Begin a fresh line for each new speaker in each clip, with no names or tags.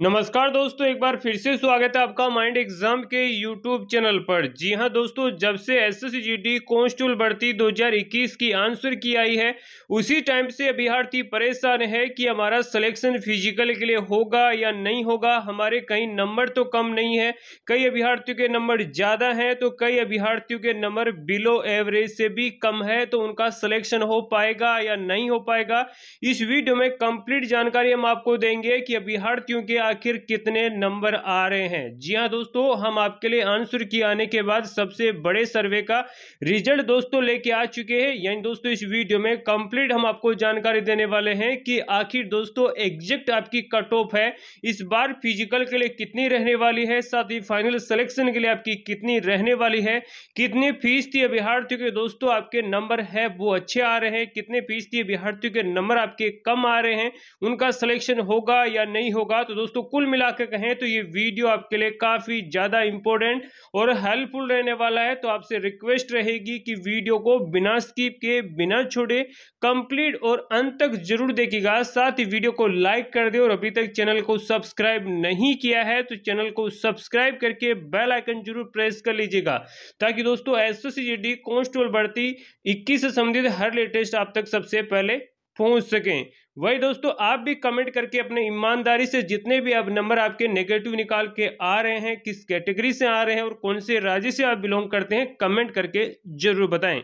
नमस्कार दोस्तों, एक बार फिर से स्वागत है आपका माइंड एग्ज़ाम के यूट्यूब चैनल पर। जी हाँ दोस्तों, जब से S S G D constable भर्ती 2021 की आंसर की आई है, उसी टाइम से अभ्यर्थी परेशान है कि हमारा सिलेक्शन फ़िज़िकल के लिए होगा या नहीं होगा। हमारे कहीं नंबर तो कम नहीं है। कई अभ्यर्थियों के नंबर ज़्यादा हैं तो कई अभ्यर्थियों के नंबर बिलो एवरेज से भी कम है तो उनका सिलेक्शन हो पाएगा या नहीं हो पाएगा। इस वीडियो में कंप्लीट जानकारी हम आपको देंगे कि अभ्यर्थियों के आखिर कितने नंबर आ रहे हैं? जी हाँ दोस्तों, हम आपके लिए आंसर की आने के बाद सबसे बड़े सर्वे का रिज़ल्ट दोस्तों लेके आ चुके हैं। यानी दोस्तों, इस वीडियो में कंप्लीट हम आपको जानकारी देने वाले हैं कि आखिर दोस्तों एग्जैक्ट आपकी कट ऑफ़ है। इस बार फ़िज़िकल के लिए कितनी रहने वाली है? साथ ही फाइनल सिलेक्शन के लिए आपकी कितनी रहने वाली है? कितनी फ़ीसदी अभ्यर्थियों के दोस्तों आपके नंबर है? वो अच्छे आ रहे हैं। कितने फ़ीसदी अभ्यर्थियों के नंबर आपके कम आ रहे हैं? उनका सिलेक्शन होगा या नहीं होगा? तो दोस्तों कुल मिलाकर कहें तो ये वीडियो आपके लिए काफ़ी ज़्यादा इंपॉर्टेंट और हेल्पफुल रहने वाला है। तो आपसे रिक्वेस्ट रहेगी कि वीडियो को बिना स्किप के, बिना छोड़े कंप्लीट और अंत तक ज़रूर देखिएगा। साथ ही वीडियो को लाइक कर दे और अभी तक चैनल को सब्सक्राइब नहीं किया है तो चैनल को सब्सक्राइब करके बेल आइकन ज़रूर प्रेस कर लीजिएगा। ताकि दोस्तों एस एस कांस्टेबल भर्ती इक्कीस से संबंधित हर लेटेस्ट आप तक सबसे पहले पहुँच सकें। वही दोस्तों, आप भी कमेंट करके अपने ईमानदारी से जितने भी अब नंबर आपके नेगेटिव निकाल के आ रहे हैं, किस कैटेगरी से आ रहे हैं और कौन से राज्य से आप बिलोंग करते हैं कमेंट करके ज़रूर बताएँ।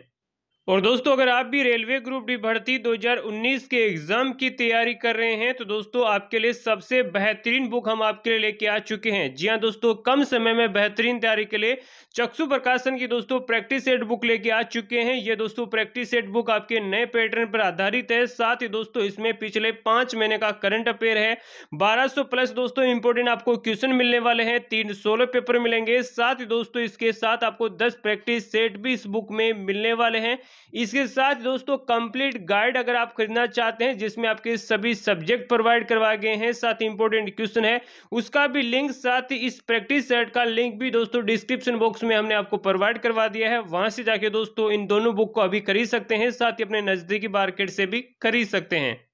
और दोस्तों, अगर आप भी रेलवे ग्रुप डी भर्ती 2019 के एग्ज़ाम की तैयारी कर रहे हैं तो दोस्तों, आपके लिए सबसे बेहतरीन बुक हम आपके लिए लेके आ चुके हैं। जी हाँ दोस्तों, कम समय में बेहतरीन तैयारी के लिए चक्षु प्रकाशन की दोस्तों प्रैक्टिस सेट बुक लेके आ चुके हैं। ये दोस्तों प्रैक्टिस सेट बुक आपके नए पैटर्न पर आधारित है। साथ ही दोस्तों, इसमें पिछले पाँच महीने का करंट अफेयर है। बारह प्लस दोस्तों इंपोर्टेंट आपको क्वेश्चन मिलने वाले हैं। तीन सोलह पेपर मिलेंगे। साथ ही दोस्तों, इसके साथ आपको दस प्रैक्टिस सेट भी इस बुक में मिलने वाले हैं। इसके साथ दोस्तों कंप्लीट गाइड अगर आप खरीदना चाहते हैं, जिसमें आपके सभी सब्जेक्ट प्रोवाइड करवाए गए हैं, साथ ही इंपॉर्टेंट क्वेश्चन है, उसका भी लिंक साथ ही इस प्रैक्टिस सेट का लिंक भी दोस्तों डिस्क्रिप्शन बॉक्स में हमने आपको प्रोवाइड करवा दिया है। वहाँ से जाके दोस्तों, इन दोनों बुक को अभी खरीद सकते हैं, साथ ही अपने नजदीकी मार्केट से भी खरीद सकते हैं।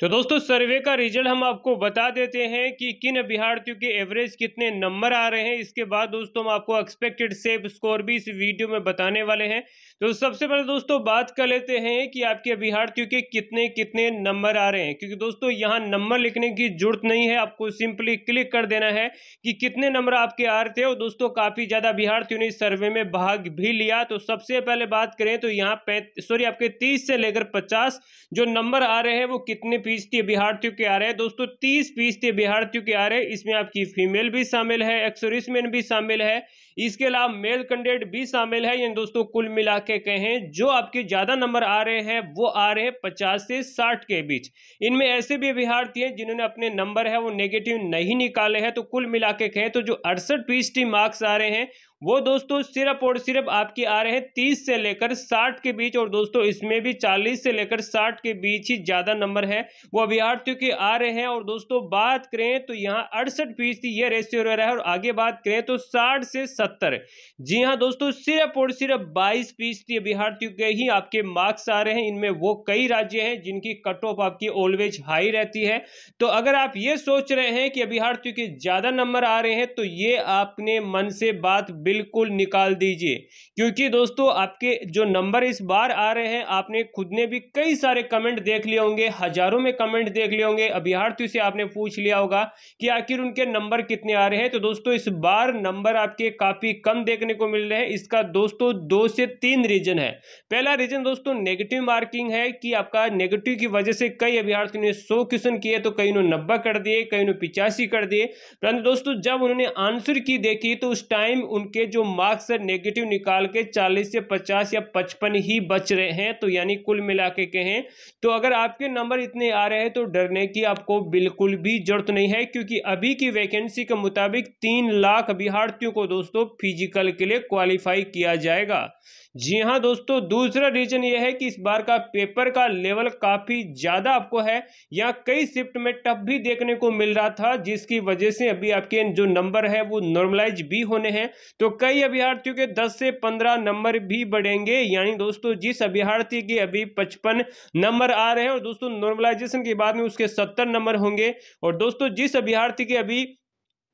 तो दोस्तों, सर्वे का रिज़ल्ट हम आपको बता देते हैं कि किन अभ्यर्थियों के एवरेज कितने नंबर आ रहे हैं। इसके बाद दोस्तों, हम आपको एक्सपेक्टेड सेफ़ स्कोर भी इस वीडियो में बताने वाले हैं। तो सबसे पहले दोस्तों, बात कर लेते हैं कि आपके अभ्यर्थियों के कितने कितने नंबर आ रहे हैं। क्योंकि दोस्तों, यहाँ नंबर लिखने की ज़रूरत नहीं है। आपको सिंपली क्लिक कर देना है कि कितने नंबर आपके आ रहे थे और दोस्तों, काफ़ी ज़्यादा अभ्यार्थियों ने सर्वे में भाग भी लिया। तो सबसे पहले बात करें तो यहाँ सॉरी आपके तीस से लेकर पचास जो नंबर आ रहे हैं, वो कितने फ़ीसदी अभ्यार्थियों के आ रहे हैं। दोस्तों, तीस फ़ीसदी अभ्यार्थियों के आ रहे हैं। इसमें आपकी फीमेल भी शामिल है, एक्सोरिसमैन भी शामिल है। इसके अलावा मेल कैंडिडेट भी शामिल है। यानी दोस्तों कुल मिला के कहें, जो आपके ज़्यादा नंबर आ रहे हैं, वो आ रहे हैं पचास से साठ के बीच। इनमें ऐसे भी अभ्यार्थी हैं जिन्होंने अपने नंबर है, वो नेगेटिव नहीं निकाले हैं। तो कुल मिला के कहें तो जो अड़सठ फ़ीसदी मार्क्स आ रहे हैं, वो दोस्तों सिर्फ़ और सिर्फ़ आपकी आ रहे हैं तीस से लेकर साठ के बीच। और दोस्तों इसमें भी चालीस से लेकर साठ के बीच ही ज़्यादा नंबर है, वो अभ्यार्थियों के आ रहे हैं। और दोस्तों बात करें तो यहाँ अड़सठ फ़ीसदी ये रेशियो रह रहा है। और आगे बात करें तो साठ से सत्तर जी हाँ दोस्तों, सिर्फ़ और सिर्फ़ बाईस फ़ीसदी अभ्यर्थियों के ही आपके मार्क्स आ रहे हैं। इनमें वो कई राज्य हैं जिनकी कट ऑफ़ आपकी ऑलवेज हाई रहती है। तो अगर आप ये सोच रहे हैं कि अभ्यर्थियों के ज़्यादा नंबर आ रहे हैं तो ये आपने मन से बात बिल्कुल निकाल दीजिए। क्योंकि दोस्तों, आपके जो नंबर इस बार आ रहे हैं, आपने खुद ने भी कई सारे कमेंट देख लिए होंगे, हज़ारों में कमेंट देख लिए होंगे। अभ्यर्थियों से आपने पूछ लिया होगा कि आखिर उनके नंबर कितने आ रहे हैं। तो दोस्तों, इस बार नंबर आपके काफ़ी कम देखने को मिल रहे हैं। इसका दोस्तों दो से तीन रीजन है। पहला रीजन दोस्तों नेगेटिव मार्किंग है कि आपका नेगेटिव की वजह से कई अभ्यर्थियों ने सौ क्वेश्चन किए तो कई ने नब्बे कर दिए, कई ने पिचासी कर दिए। परंतु दोस्तों जब उन्होंने आंसर की देखी तो उस टाइम उनके जो मार्क्स है नेगेटिव निकाल के चालीस से पचास या पचपन ही बच रहे हैं तो यानी कुल मिला के कहें तो अगर आपके नंबर इतने आ रहे हैं तो डरने की आपको बिल्कुल भी ज़रूरत नहीं है, क्योंकि अभी की वैकेंसी के मुताबिक तीन लाख अभ्यर्थियों को दोस्तों फ़िज़िकल के लिए क्वालिफाई किया जाएगा। जी हाँ दोस्तों, दूसरा रीजन ये है कि इस बार का पेपर का लेवल काफ़ी ज़्यादा आपको है। या कई शिफ्ट में टफ भी देखने को मिल रहा था, जिसकी वजह से अभी आपके जो नंबर है वो नॉर्मलाइज भी होने हैं। तो कई अभ्यर्थियों के 10 से 15 नंबर भी बढ़ेंगे। यानी दोस्तों, जिस अभ्यर्थी के अभी 55 नंबर आ रहे हैं और दोस्तों नॉर्मलाइजेशन के बाद में उसके 70 नंबर होंगे। और दोस्तों, जिस अभ्यर्थी के अभी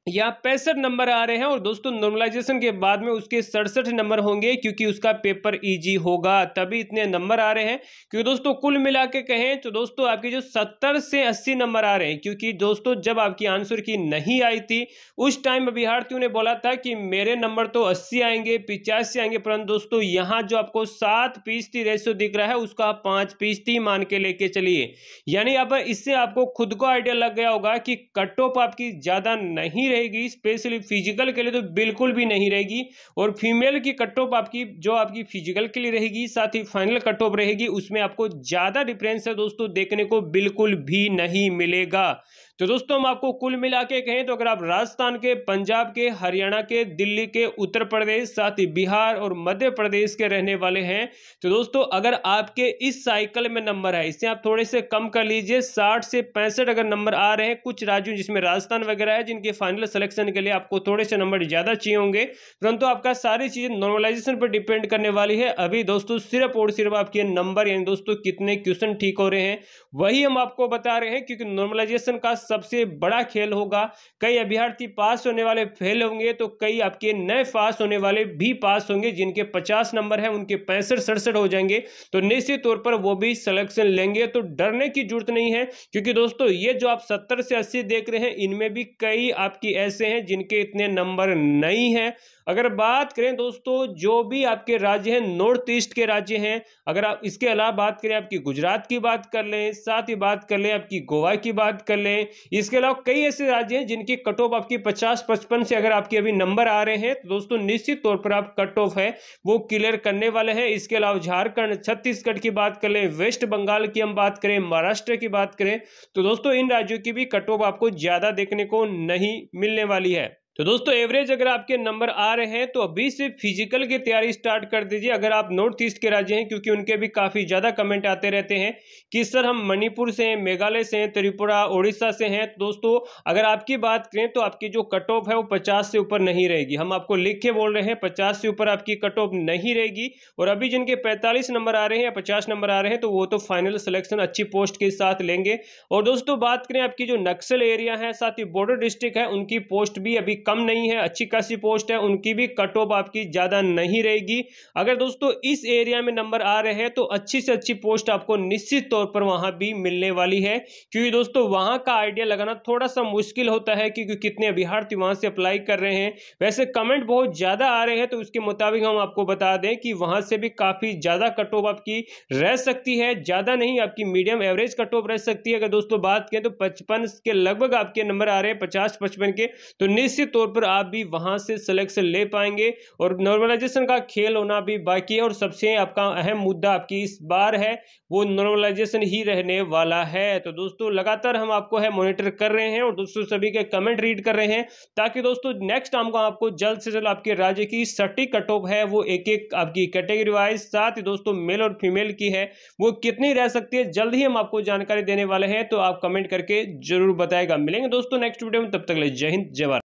यहाँ पैंसठ नंबर आ रहे हैं और दोस्तों नॉर्मलाइजेशन के बाद में उसके सड़सठ नंबर होंगे क्योंकि उसका पेपर इजी होगा। तभी इतने नंबर आ रहे हैं। क्योंकि दोस्तों कुल मिला के कहें तो दोस्तों आपके जो सत्तर से अस्सी नंबर आ रहे हैं, क्योंकि दोस्तों जब आपकी आंसर की नहीं आई थी, उस टाइम अभ्यर्थियों ने बोला था कि मेरे नंबर तो अस्सी आएँगे, पिचासी आएँगे, परंतु दोस्तों यहाँ जो आपको सात फ़ीसदी रेशियो दिख रहा है, उसका आप पाँच फ़ीसदी मान के लेके चलिए। यानी अब इससे आपको खुद को आइडिया लग गया होगा कि कट ऑफ़ आपकी ज़्यादा नहीं रहेगी स्पेशली फ़िज़िकल के लिए तो बिल्कुल भी नहीं रहेगी। और फीमेल की कट ऑफ़ आपकी, जो आपकी फ़िज़िकल के लिए रहेगी, साथ ही फाइनल कट ऑफ़ रहेगी, उसमें आपको ज़्यादा डिफरेंस है दोस्तों, देखने को बिल्कुल भी नहीं मिलेगा। तो दोस्तों, हम आपको कुल मिला के कहें तो अगर आप राजस्थान के, पंजाब के, हरियाणा के, दिल्ली के, उत्तर प्रदेश, साथ ही बिहार और मध्य प्रदेश के रहने वाले हैं तो दोस्तों, अगर आपके इस साइकिल में नंबर है इससे आप थोड़े से कम कर लीजिए, साठ से पैंसठ अगर नंबर आ रहे हैं, कुछ राज्यों जिसमें राजस्थान वगैरह है, जिनके फाइनल सिलेक्शन के लिए आपको थोड़े से नंबर ज़्यादा चाहिए होंगे, परंतु आपका सारी चीज़ें नॉर्मलाइजेशन पर डिपेंड करने वाली है, अभी दोस्तों, सिर्फ़ और सिर्फ़ आपके नंबर यानी दोस्तों, कितने क्वेश्चन ठीक हो रहे हैं, वही हम आपको बता रहे हैं, क्योंकि नॉर्मलाइजेशन का सबसे बड़ा खेल होगा। कई अभ्यर्थी पास होने वाले फेल होंगे तो कई आपके नए पास होने वाले भी पास होंगे, जिनके पचास नंबर है, उनके पैंसठ, सड़सठ हो जाएँगे। तो निश्चित तौर पर वो भी सिलेक्शन लेंगे। तो डरने की ज़रूरत नहीं है, क्योंकि दोस्तों, ये जो आप सत्तर से अस्सी देख रहे हैं, इनमें भी कई आपकी ऐसे हैं, जिनके इतने नंबर नहीं हैं। अगर बात करें दोस्तों, जो भी आपके राज्य हैं नॉर्थ ईस्ट के राज्य हैं, अगर आप इसके अलावा बात करें, आपकी गुजरात की बात कर लें, साथ ही बात कर लें, आपकी गोवा की बात कर लें, इसके अलावा कई ऐसे राज्य हैं जिनकी कट ऑफ़ आपकी पचास पचपन से अगर आपके अभी नंबर आ रहे हैं तो दोस्तों निश्चित तौर पर आप कट ऑफ़ है, वो क्लियर करने वाले हैं। इसके अलावा झारखंड, छत्तीसगढ़ की बात कर लें वेस्ट बंगाल की हम बात करें महाराष्ट्र की बात करें तो दोस्तों इन राज्यों की भी कट ऑफ़ आपको ज़्यादा देखने को नहीं मिलने वाली है। तो दोस्तों एवरेज अगर आपके नंबर आ रहे हैं तो अभी से फ़िज़िकल की तैयारी स्टार्ट कर दीजिए। अगर आप नॉर्थ ईस्ट के राज्य हैं, क्योंकि उनके भी काफ़ी ज़्यादा कमेंट आते रहते हैं कि, सर, हम मणिपुर से हैं, मेघालय से हैं, त्रिपुरा उड़ीसा से हैं। तो दोस्तों, अगर आपकी बात करें तो आपकी जो कट ऑफ़ है, वो पचास से ऊपर नहीं रहेगी। हम आपको लिख के बोल रहे हैं, पचास से ऊपर आपकी कट ऑफ़ नहीं रहेगी। और अभी जिनके पैंतालीस नंबर आ रहे हैं या पचास नंबर आ रहे हैं तो वो तो फाइनल सिलेक्शन अच्छी पोस्ट के साथ लेंगे। और दोस्तों, बात करें आपकी जो नक्सल एरिया है, साथ ही बॉर्डर डिस्ट्रिक्ट है, उनकी पोस्ट भी अभी कम नहीं है, अच्छी खासी पोस्ट है, उनकी भी कट ऑफ़ आपकी ज़्यादा नहीं रहेगी। अगर दोस्तों इस एरिया में नंबर आ रहे हैं तो अच्छी से अच्छी पोस्ट आपको निश्चित तौर पर वहाँ भी मिलने वाली है। क्योंकि दोस्तों वहाँ का आइडिया लगाना थोड़ा सा मुश्किल होता है, क्योंकि कितने अभ्यर्थी वहाँ से अप्लाई कर रहे हैं। वैसे कमेंट बहुत ज़्यादा आ रहे हैं तो उसके मुताबिक हम आपको बता दें कि वहाँ से भी काफ़ी ज़्यादा कट ऑफ़ आपकी रह सकती है, ज़्यादा नहीं, आपकी मीडियम एवरेज कट ऑफ़ रह सकती है। अगर दोस्तों बात करें तो पचपन के लगभग आपके नंबर आ रहे हैं, पचास, पचपन के तो निश्चित तौर पर आप भी वहाँ से सिलेक्शन ले पाएँगे और नॉर्मलाइजेशन का खेल होना भी बाकी है और सबसे आपका अहम मुद्दा आपकी इस बार है, वो नॉर्मलाइजेशन ही रहने वाला है। तो दोस्तों, लगातार हम आपको है मॉनिटर कर रहे हैं और दोस्तों, सभी के कमेंट रीड कर रहे हैं ताकि दोस्तों नेक्स्ट हमको आपको जल्द से जल्द आपके राज्य की सटीक कट ऑफ़ है, वो एक एक आपकी कैटेगरी वाइज साथ ही दोस्तों मेल और फीमेल की है, वो कितनी रह सकती है, जल्द ही हम आपको जानकारी देने वाले हैं तो आप कमेंट करके ज़रूर बताएगा। मिलेंगे दोस्तों नेक्स्ट वीडियो में, तब तक ले जय हिंद, जय भारत।